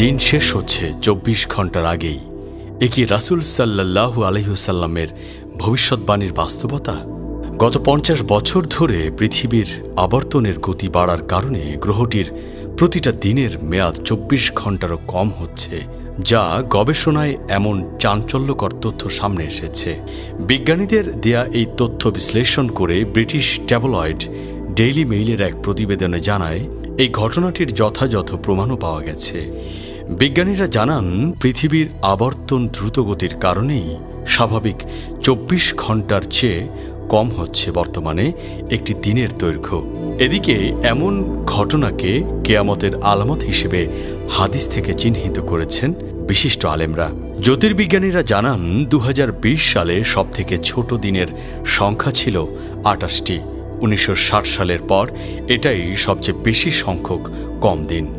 দিন শেষ হচ্ছে চব্বিশ ঘণ্টার আগেই। এ কি রাসুল সাল্লাহু আলহিহসাল্লামের ভবিষ্যৎবাণীর বাস্তবতা? গত পঞ্চাশ বছর ধরে পৃথিবীর আবর্তনের গতি বাড়ার কারণে গ্রহটির প্রতিটা দিনের মেয়াদ চব্বিশ ঘন্টারও কম হচ্ছে, যা গবেষণায় এমন চাঞ্চল্যকর তথ্য সামনে এসেছে। বিজ্ঞানীদের দেয়া এই তথ্য বিশ্লেষণ করে ব্রিটিশ ট্যাবলয়েড ডেইলি মেইলের এক প্রতিবেদনে জানায়, এই ঘটনাটির যথাযথ প্রমাণও পাওয়া গেছে। বিজ্ঞানীরা জানান, পৃথিবীর আবর্তন দ্রুতগতির কারণেই স্বাভাবিক চব্বিশ ঘণ্টার চেয়ে কম হচ্ছে বর্তমানে একটি দিনের দৈর্ঘ্য। এদিকে এমন ঘটনাকে কেয়ামতের আলামত হিসেবে হাদিস থেকে চিহ্নিত করেছেন বিশিষ্ট আলেমরা। জ্যোতির্বিজ্ঞানীরা জানান দু হাজার বিশ সালে সবথেকে ছোট দিনের সংখ্যা ছিল আটাশটি উনিশশো ষাট সালের পর এটাই সবচেয়ে বেশি সংখ্যক কম দিন।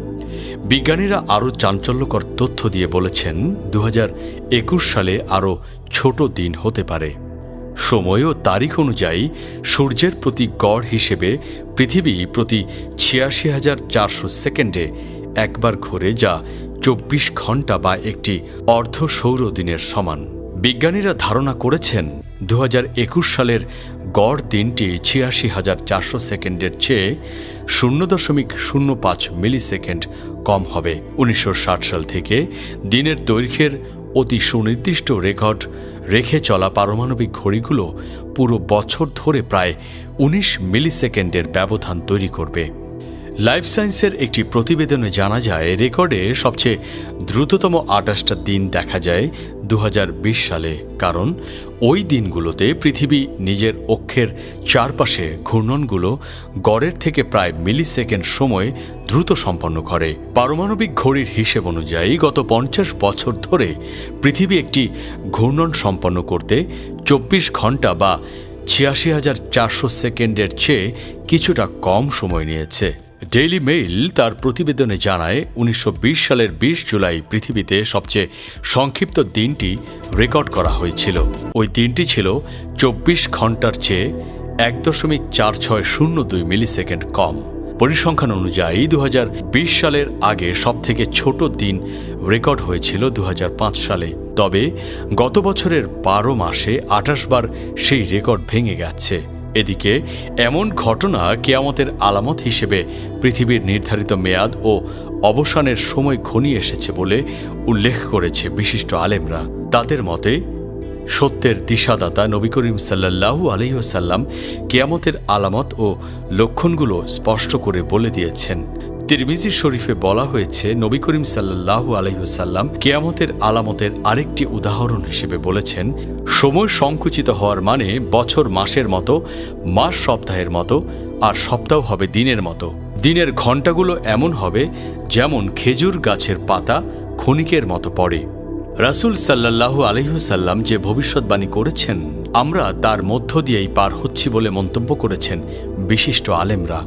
বিজ্ঞানীরা আরও চাঞ্চল্যকর তথ্য দিয়ে বলেছেন দু হাজার একুশ সালে আরও ছোট দিন হতে পারে। সময় ও তারিখ অনুযায়ী সূর্যের প্রতি গড় হিসেবে পৃথিবী প্রতি ছিয়াশি হাজার চারশো সেকেন্ডে একবার ঘোরে যা চব্বিশ ঘণ্টা বা একটি অর্ধ সৌর দিনের সমান। বিজ্ঞানীরা ধারণা করেছেন দু হাজার একুশ সালের গড় দিনটি ছিয়াশি হাজার চারশো সেকেন্ডের চেয়ে শূন্য দশমিক শূন্য পাঁচ মিলি সেকেন্ড কম হবে। উনিশশো ষাট সাল থেকে দিনের দৈর্ঘ্যের অতি সুনির্দিষ্ট রেকর্ড রেখে চলা পারমাণবিক ঘড়িগুলো পুরো বছর ধরে প্রায় ১৯ মিলি সেকেন্ডের ব্যবধান তৈরি করবে। লাইফ সায়েন্সের একটি প্রতিবেদনে জানা যায়, রেকর্ডে সবচেয়ে দ্রুততম আটাশটা দিন দেখা যায় দু হাজার বিশ সালে। কারণ, ওই দিনগুলোতে পৃথিবী নিজের অক্ষের চারপাশে ঘূর্ণনগুলো গড়ের থেকে প্রায় মিলি সেকেন্ড সময় দ্রুত সম্পন্ন করে। পারমাণবিক ঘড়ির হিসেব অনুযায়ী গত পঞ্চাশ বছর ধরে পৃথিবী একটি ঘূর্ণন সম্পন্ন করতে চব্বিশ ঘণ্টা বা ছিয়াশি হাজার চারশো সেকেন্ডের চেয়ে কিছুটা কম সময় নিয়েছে। ডেইলি মেইল তার প্রতিবেদনে জানায়, উনিশশো বিশ সালের ২০ জুলাই পৃথিবীতে সবচেয়ে সংক্ষিপ্ত দিনটি রেকর্ড করা হয়েছিল। ওই দিনটি ছিল চব্বিশ ঘণ্টার চেয়ে এক দশমিক চার ছয় শূন্য দুই মিলি সেকেন্ড কম। পরিসংখ্যান অনুযায়ী দু হাজার বিশ সালের আগে সবথেকে ছোট দিন রেকর্ড হয়েছিল দু হাজার পাঁচ সালে। তবে গত বছরের বারো মাসে আঠাশ বার সেই রেকর্ড ভেঙে গেছে। এদিকে, এমন ঘটনা কেয়ামতের আলামত হিসেবে পৃথিবীর নির্ধারিত মেয়াদ ও অবসানের সময় ঘনিয়ে এসেছে বলে উল্লেখ করেছে বিশিষ্ট আলেমরা। তাদের মতে, সত্যের দিশাদাতা নবী করিম সাল্লাহু আলহিহসাল্লাম কেয়ামতের আলামত ও লক্ষণগুলো স্পষ্ট করে বলে দিয়েছেন। তিরমিজি শরীফে বলা হয়েছে, নবী করিম সাল্লাহু আলহিহসাল্লাম কেয়ামতের আলামতের আরেকটি উদাহরণ হিসেবে বলেছেন, সময় সংকুচিত হওয়ার মানে বছর মাসের মতো, মাস সপ্তাহের মতো, আর সপ্তাহ হবে দিনের মতো। দিনের ঘণ্টাগুলো এমন হবে যেমন খেজুর গাছের পাতা ক্ষণিকের মতো পড়ে। রাসুল সাল্লাহু আলহিহসাল্লাম যে ভবিষ্যৎবাণী করেছেন, আমরা তার মধ্য দিয়েই পার হচ্ছি বলে মন্তব্য করেছেন বিশিষ্ট আলেমরা।